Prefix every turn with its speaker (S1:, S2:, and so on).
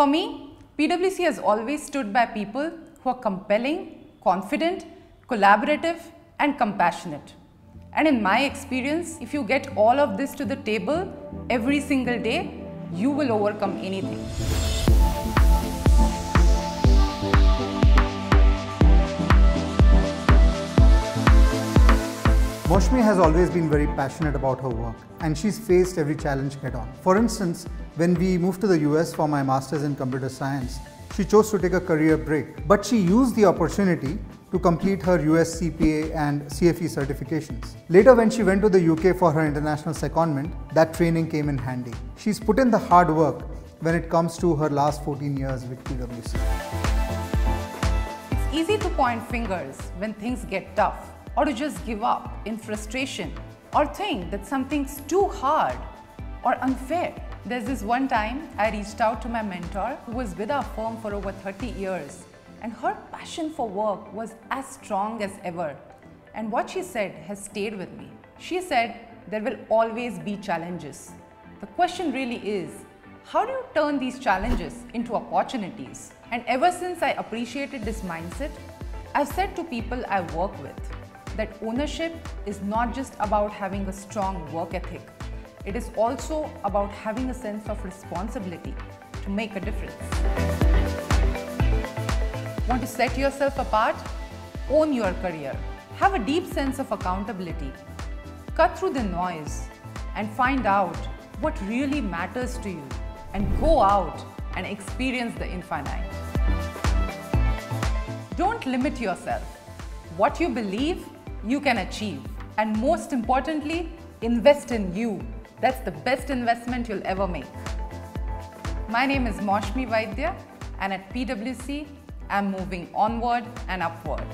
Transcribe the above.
S1: For me, PwC has always stood by people who are compelling, confident, collaborative, and compassionate. And in my experience, if you get all of this to the table every single day, you will overcome anything.
S2: Moushumi has always been very passionate about her work and she's faced every challenge head on. For instance, when we moved to the US for my master's in computer science, she chose to take a career break, but she used the opportunity to complete her US CPA and CFE certifications. Later, when she went to the UK for her international secondment, that training came in handy. She's put in the hard work when it comes to her last 14 years with PwC.
S1: It's easy to point fingers when things get tough or to just give up in frustration or think that something's too hard or unfair. There's this one time I reached out to my mentor who was with our firm for over 30 years and her passion for work was as strong as ever. And what she said has stayed with me. She said, there will always be challenges. The question really is, how do you turn these challenges into opportunities? And ever since I appreciated this mindset, I've said to people I work with, that ownership is not just about having a strong work ethic. It is also about having a sense of responsibility to make a difference. Want to set yourself apart? Own your career. Have a deep sense of accountability. Cut through the noise and find out what really matters to you and go out and experience the infinite. Don't limit yourself. What you believe you can achieve. And most importantly, invest in you. That's the best investment you'll ever make. My name is Moushumi Vaidya and at PwC, I'm moving onward and upward.